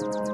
Thank you.